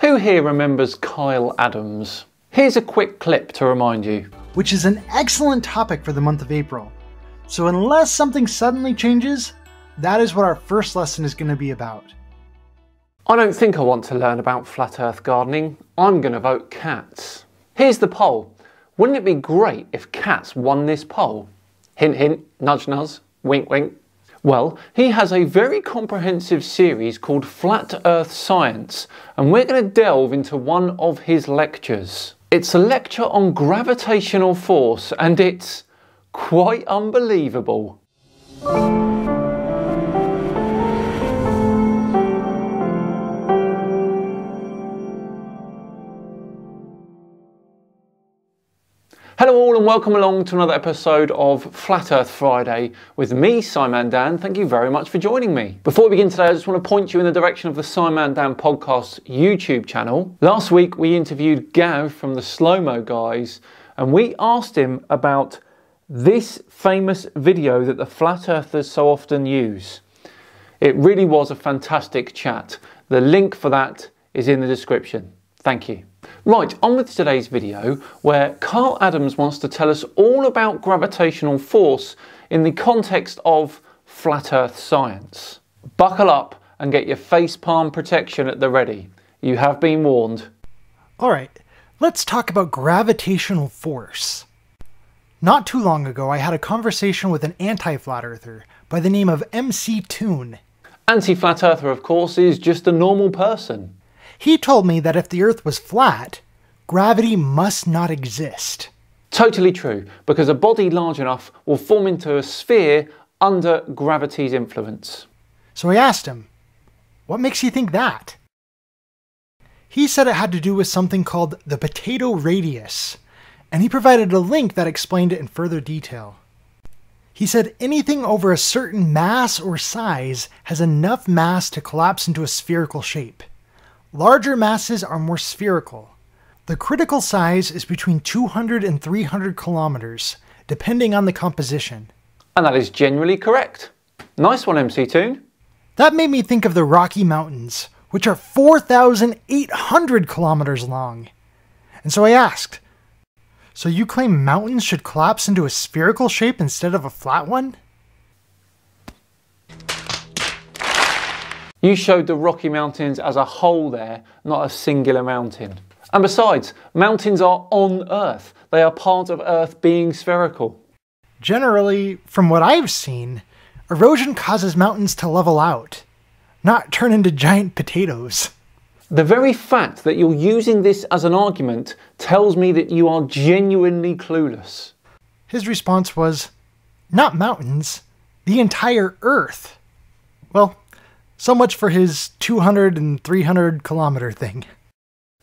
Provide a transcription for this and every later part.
Who here remembers Kyle Adams? Here's a quick clip to remind you. Which is an excellent topic for the month of April. So, unless something suddenly changes, that is what our first lesson is going to be about. I don't think I want to learn about flat earth gardening. I'm going to vote cats. Here's the poll. Wouldn't it be great if cats won this poll? Hint, hint, nudge, nudge, wink, wink. Well, he has a very comprehensive series called Flat Earth Science, and we're going to delve into one of his lectures. It's a lecture on gravitational force, and it's quite unbelievable. Welcome along to another episode of Flat Earth Friday with me, SciManDan. Thank you very much for joining me. Before we begin today, I just want to point you in the direction of the SciManDan Podcast YouTube channel. Last week we interviewed Gav from the Slow Mo Guys and we asked him about this famous video that the Flat Earthers so often use. It really was a fantastic chat. The link for that is in the description. Thank you. Right, on with today's video where Carl Adams wants to tell us all about gravitational force in the context of flat earth science. Buckle up and get your face palm protection at the ready. You have been warned. Alright, let's talk about gravitational force. Not too long ago, I had a conversation with an anti flat earther by the name of MC Toon. Anti flat earther, of course, is just a normal person. He told me that if the Earth was flat, gravity must not exist. Totally true, because a body large enough will form into a sphere under gravity's influence. So I asked him, What makes you think that? He said it had to do with something called the potato radius, and he provided a link that explained it in further detail. He said anything over a certain mass or size has enough mass to collapse into a spherical shape. Larger masses are more spherical. The critical size is between 200 and 300 kilometers, depending on the composition. And that is generally correct. Nice one, MC Toon. That made me think of the Rocky Mountains, which are 4,800 kilometers long. And so I asked, so you claim mountains should collapse into a spherical shape instead of a flat one? You showed the Rocky Mountains as a whole there, not a singular mountain. And besides, mountains are on Earth. They are part of Earth being spherical. Generally, from what I've seen, erosion causes mountains to level out, not turn into giant potatoes. The very fact that you're using this as an argument tells me that you are genuinely clueless. His response was, Not mountains, the entire Earth. Well, so much for his 200 and 300 kilometer thing.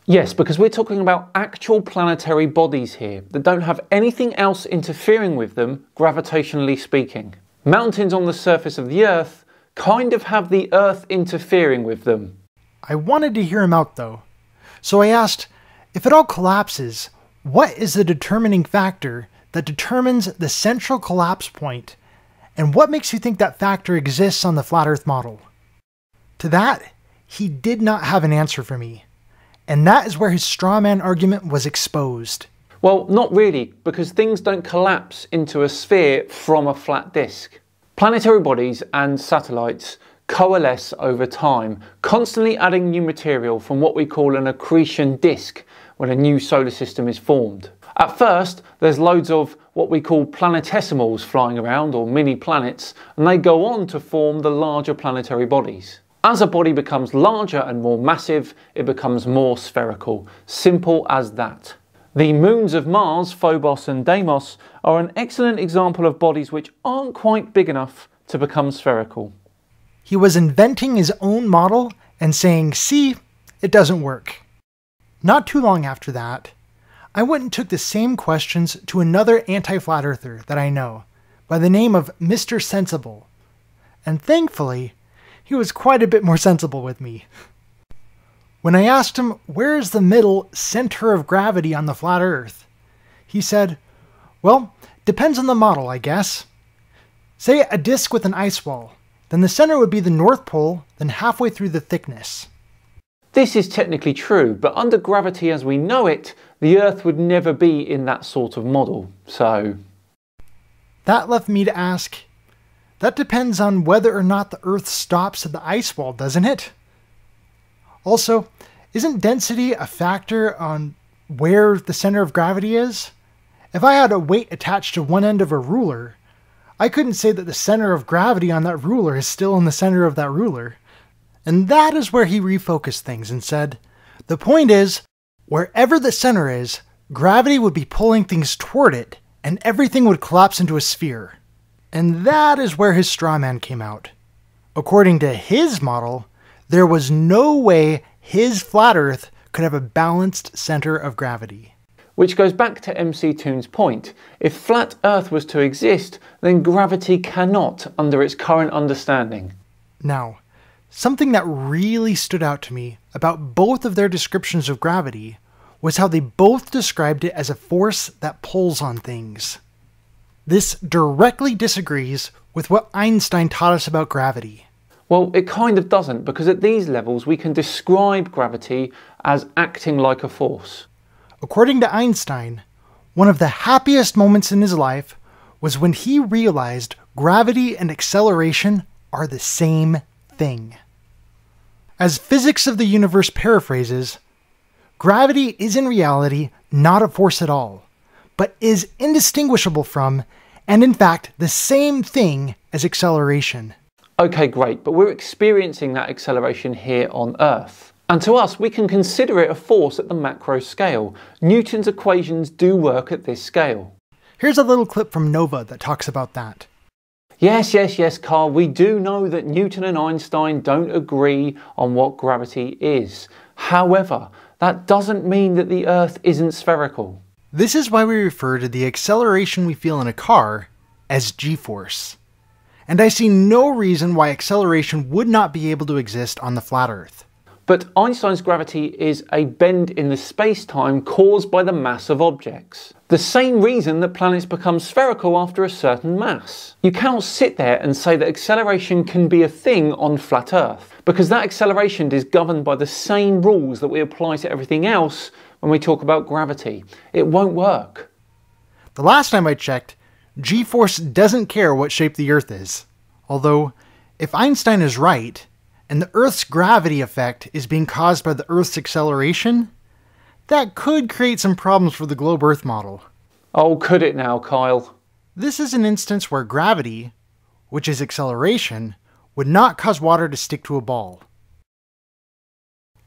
Yes, because we're talking about actual planetary bodies here that don't have anything else interfering with them, gravitationally speaking. Mountains on the surface of the Earth kind of have the Earth interfering with them. I wanted to hear him out though. So I asked, if it all collapses, what is the determining factor that determines the central collapse point, and what makes you think that factor exists on the flat Earth model? To that, he did not have an answer for me. And that is where his straw man argument was exposed. Well, not really, because things don't collapse into a sphere from a flat disk. Planetary bodies and satellites coalesce over time, constantly adding new material from what we call an accretion disk when a new solar system is formed. At first, there's loads of what we call planetesimals flying around, or mini planets, and they go on to form the larger planetary bodies. As a body becomes larger and more massive, it becomes more spherical. Simple as that. The moons of Mars, Phobos and Deimos, are an excellent example of bodies which aren't quite big enough to become spherical. He was inventing his own model and saying, see, it doesn't work. Not too long after that, I went and took the same questions to another anti flat earther that I know by the name of Mr. Sensible. And thankfully, he was quite a bit more sensible with me. When I asked him where is the middle center of gravity on the flat Earth, he said, Well, depends on the model, I guess. Say a disk with an ice wall, then the center would be the North Pole, then halfway through the thickness. This is technically true, but under gravity as we know it, the Earth would never be in that sort of model. So. That left me to ask that depends on whether or not the Earth stops at the ice wall, doesn't it? Also, isn't density a factor on where the center of gravity is? If I had a weight attached to one end of a ruler, I couldn't say that the center of gravity on that ruler is still in the center of that ruler. And that is where he refocused things and said, The point is, wherever the center is, gravity would be pulling things toward it, and everything would collapse into a sphere. And that is where his straw man came out. According to his model, there was no way his flat Earth could have a balanced center of gravity. Which goes back to MC Toon's point. If flat Earth was to exist, then gravity cannot under its current understanding. Now, something that really stood out to me about both of their descriptions of gravity was how they both described it as a force that pulls on things. This directly disagrees with what Einstein taught us about gravity. Well, it kind of doesn't, because at these levels we can describe gravity as acting like a force. According to Einstein, one of the happiest moments in his life was when he realized gravity and acceleration are the same thing. As physics of the universe paraphrases, gravity is in reality not a force at all but is indistinguishable from, and in fact, the same thing as acceleration. Okay, great, but we're experiencing that acceleration here on Earth. And to us, we can consider it a force at the macro scale. Newton's equations do work at this scale. Here's a little clip from Nova that talks about that. Yes, yes, yes, Carl, we do know that Newton and Einstein don't agree on what gravity is. However, that doesn't mean that the Earth isn't spherical. This is why we refer to the acceleration we feel in a car as g-force. And I see no reason why acceleration would not be able to exist on the flat Earth. But Einstein's gravity is a bend in the space-time caused by the mass of objects. The same reason that planets become spherical after a certain mass. You cannot sit there and say that acceleration can be a thing on flat Earth, because that acceleration is governed by the same rules that we apply to everything else when we talk about gravity. It won't work. The last time I checked, G force doesn't care what shape the Earth is. Although, if Einstein is right, and the Earth's gravity effect is being caused by the Earth's acceleration, that could create some problems for the globe Earth model. Oh, could it now, Kyle? This is an instance where gravity, which is acceleration, would not cause water to stick to a ball.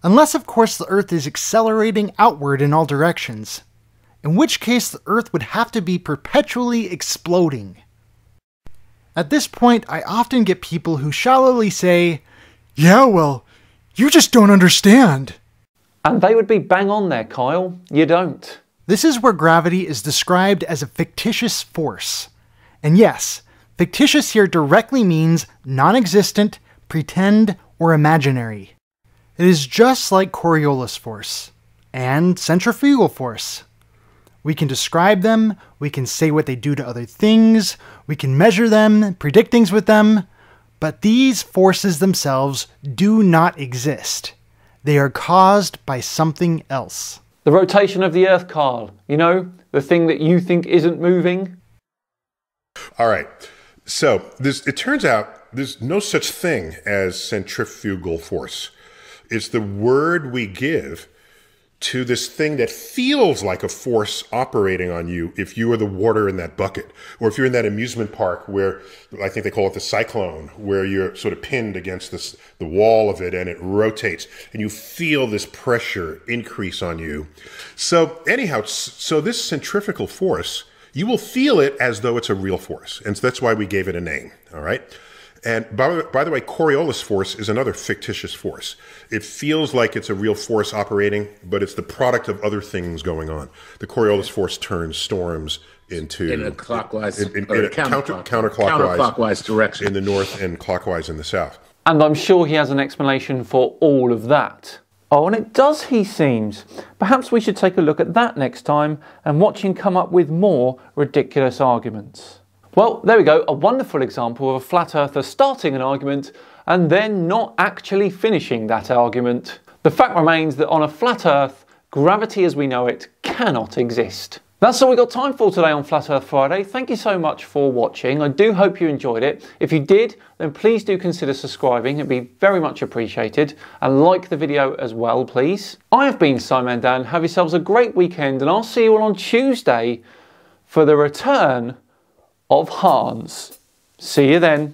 Unless, of course, the Earth is accelerating outward in all directions, in which case the Earth would have to be perpetually exploding. At this point, I often get people who shallowly say, Yeah, well, you just don't understand. And they would be bang on there, Kyle. You don't. This is where gravity is described as a fictitious force. And yes, fictitious here directly means non existent, pretend, or imaginary. It is just like Coriolis force and centrifugal force. We can describe them, we can say what they do to other things, we can measure them, predict things with them, but these forces themselves do not exist. They are caused by something else. The rotation of the Earth, Carl. You know, the thing that you think isn't moving. All right. So this, it turns out there's no such thing as centrifugal force. It's the word we give to this thing that feels like a force operating on you if you are the water in that bucket or if you're in that amusement park where i think they call it the cyclone where you're sort of pinned against this, the wall of it and it rotates and you feel this pressure increase on you. So anyhow so this centrifugal force you will feel it as though it's a real force and so that's why we gave it a name all right and by, by, the way, Coriolis force is another fictitious force. It feels like it's a real force operating, but it's the product of other things going on. The Coriolis force turns storms into in a clockwise in, in, in a counter, counterclockwise, counterclockwise direction in the north and clockwise in the south. And I'm sure he has an explanation for all of that. Oh, and it does, he seems. Perhaps we should take a look at that next time and watch him come up with more ridiculous arguments. Well, there we go, a wonderful example of a flat earther starting an argument and then not actually finishing that argument. The fact remains that on a flat Earth, gravity as we know it cannot exist. That's all we got time for today on Flat Earth Friday. Thank you so much for watching. I do hope you enjoyed it. If you did, then please do consider subscribing. It'd be very much appreciated. And like the video as well, please. I have been SciManDan. Have yourselves a great weekend, and I'll see you all on Tuesday for the return of Hans. See you then.